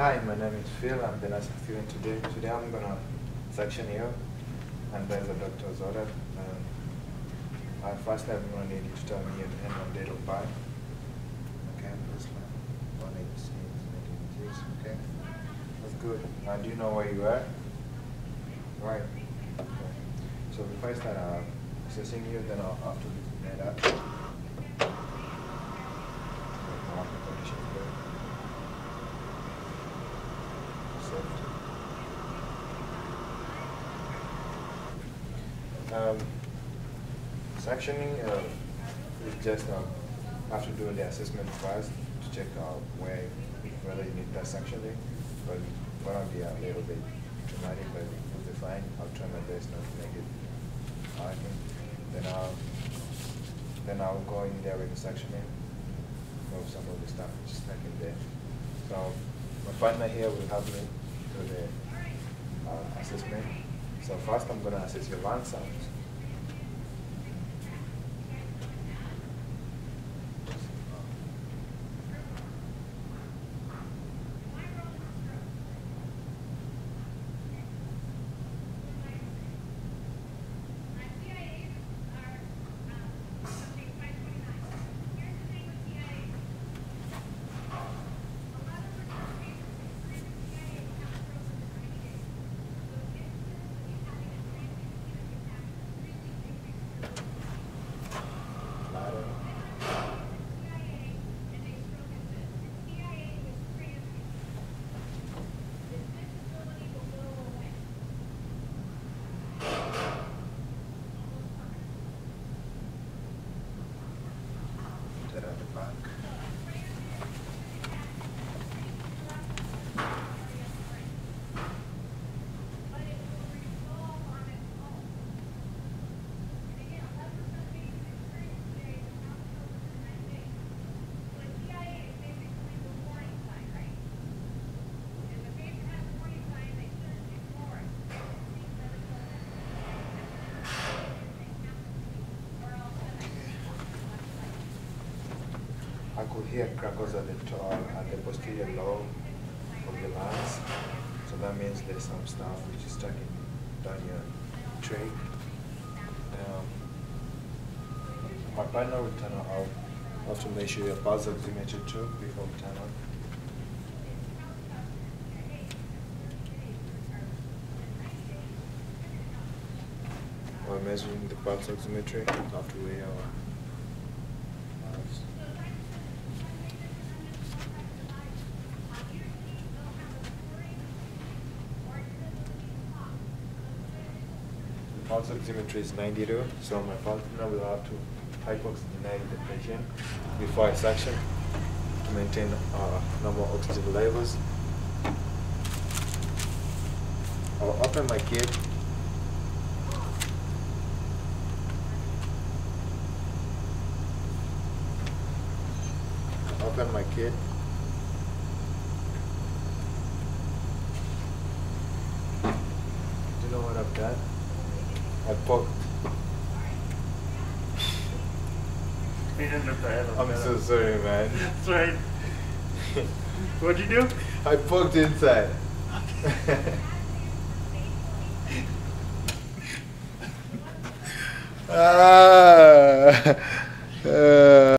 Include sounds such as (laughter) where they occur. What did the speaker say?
Hi, my name is Phil. I'm the nursing student today. Today I'm gonna suction you, and there's a doctor's order. And uh, first, I'm gonna need you to tell me your name and date of birth. Okay, this one, one eight six, nineteen eighty six. Okay, that's good. Now, do you know where you are? Right. Okay. So if I start uh, assessing you, then I'll have to look at that. Um, suctioning is just um, after doing the assessment first to check out where whether you need that suctioning, but it's gonna be a little bit traumatic, but we'll be fine. I'll try my best not to make it hard. Then I'll then I'll go in there with the suctioning, move some of the stuff which is in there. So my partner here will help me do the uh, assessment. So first I'm gonna assess your lung sounds. Louder. That at the back. I could hear crackles at the top, at the posterior lobe of the lungs. So that means there's some stuff which is stuck in, down your trach. Um, my partner will turn on. I have to measure your pulse oximeter too before we turn on. While measuring the pulse oximetry, I have to weigh our pulse. The pulse oximetry is 92, so my partner will have to hyperoxygenate the patient before I suction to maintain uh, normal oxygen levels. I'll open my kit. Open my kit. Do you know what I've done? I poked. I'm so sorry, man. (laughs) That's right. What'd you do? I poked inside. (laughs) ah,